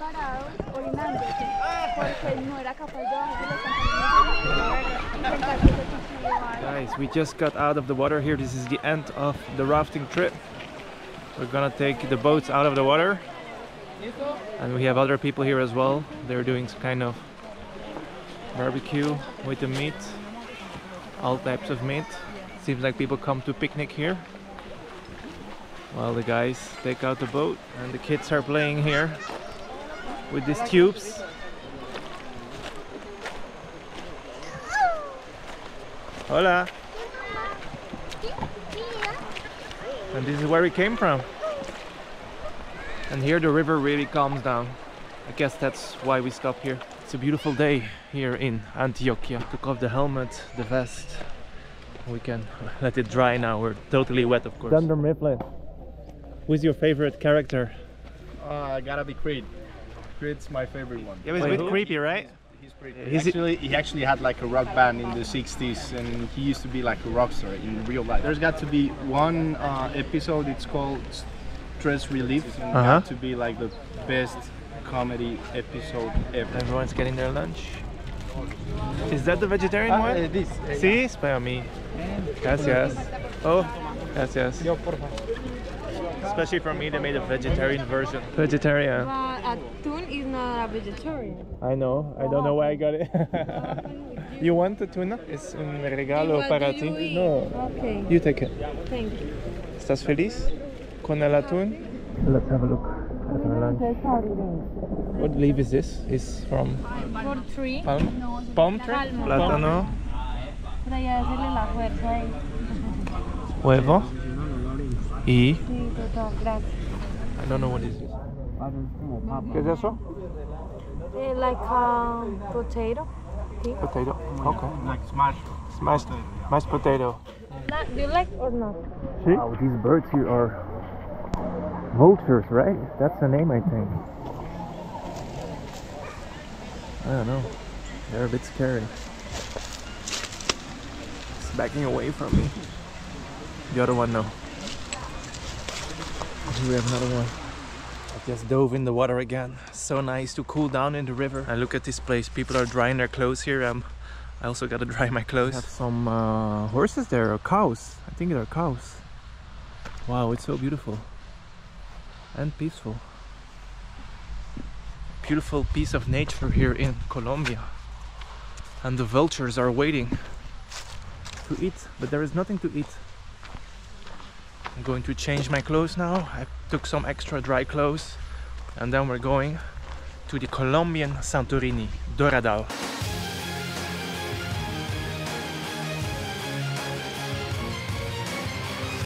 parados orinándose porque no era capaz de. Guys, we just got out of the water here. This is the end of the rafting trip. We're gonna take the boats out of the water. And we have other people here as well. They're doing some kind of barbecue with the meat. All types of meat. Seems like people come to picnic here. While the guys take out the boat and the kids are playing here with these tubes. Hola! And this is where we came from. And here the river really calms down. I guess that's why we stop here. It's a beautiful day here in Antioquia. Took off the helmet, the vest. We can let it dry now. We're totally wet, of course. Dunder Mifflin. Who's your favorite character? Uh, gotta be Creed. Creed's my favorite one. Yeah, he's a bit creepy, right? He's pretty. Is it- actually, he actually had like a rock band in the 60s, and he used to be like a rock star in real life. There's got to be one uh, episode. It's called Stress Relief. And Uh-huh. got to be like the best comedy episode ever. Everyone's getting their lunch. Is that the vegetarian Ah, one? eh, this. eh, Sí, es para mí. Gracias. Oh, gracias. Yo, porfa. Especially for me, they made a vegetarian version. Vegetarian. Uh, but atún is not a vegetarian. I know. I don't know why I got it. Oh. you want the tuna? Es un regalo What para ti. you? No, Okay, you take it. thank you. ¿Estás feliz con el atún? Let's have a look at our lunch. What leaf is this? It's from palm tree. palm? Palm tree? Palmo. Plátano. Para ya decirle la fuerza ahí. Huevo. Y Sí, total, gracias. I don't know what is this. ¿Qué es eso? Eh, like a potato. Sí. Potato. Okay. Like smash. Smashed, mashed potato. Na- Do you like or not? See? Wow, these birds here are vultures, right? That's the name, I think. I don't know. They're a bit scary. It's backing away from me. The other one, no. Here we have another one. I just dove in the water again. So nice to cool down in the river. And look at this place. People are drying their clothes here. Um, I also gotta dry my clothes. have some uh, horses there, or cows. I think they're cows. Wow, it's so beautiful and peaceful. Beautiful piece of nature here in Colombia. And the vultures are waiting to eat, but there is nothing to eat. I'm going to change my clothes now. I took some extra dry clothes and then we're going to the Colombian Santorini, Doradal.